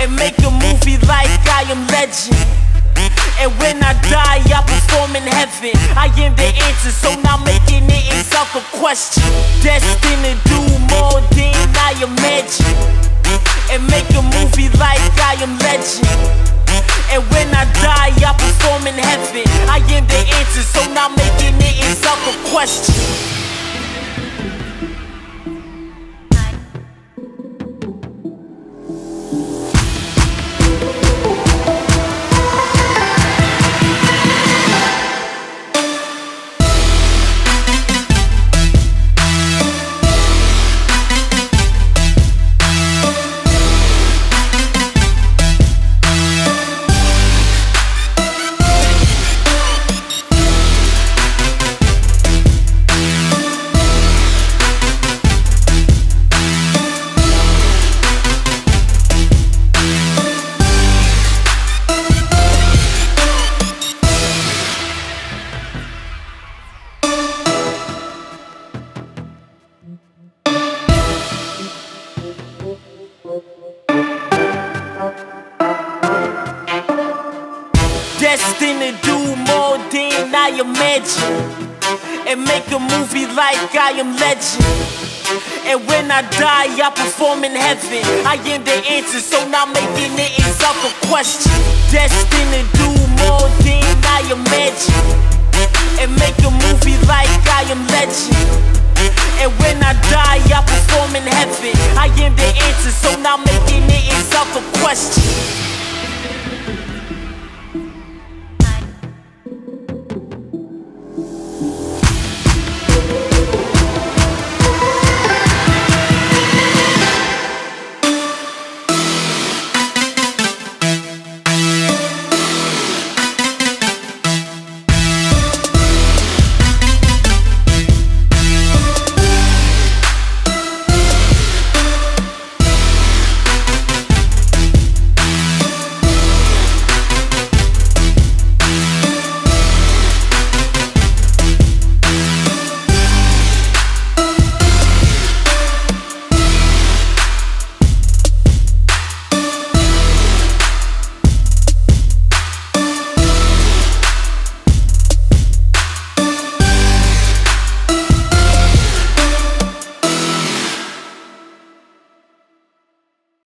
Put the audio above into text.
and make a movie like I am legend. And when I die, I perform in heaven. I am the answer, so now making it itself a question. Destined to do more than I imagine. And make a movie like I am legend. And when I die, I perform in heaven. I am the answer, so now making it itself a question. Destined to do more than I imagine. And make a movie like I am legend. And when I die, I perform in heaven. I am the answer, so now making it itself a question. Destined to do more than I imagine. And make a movie like I am legend. And when I die, I perform in heaven. I am the answer, so now making it itself a question.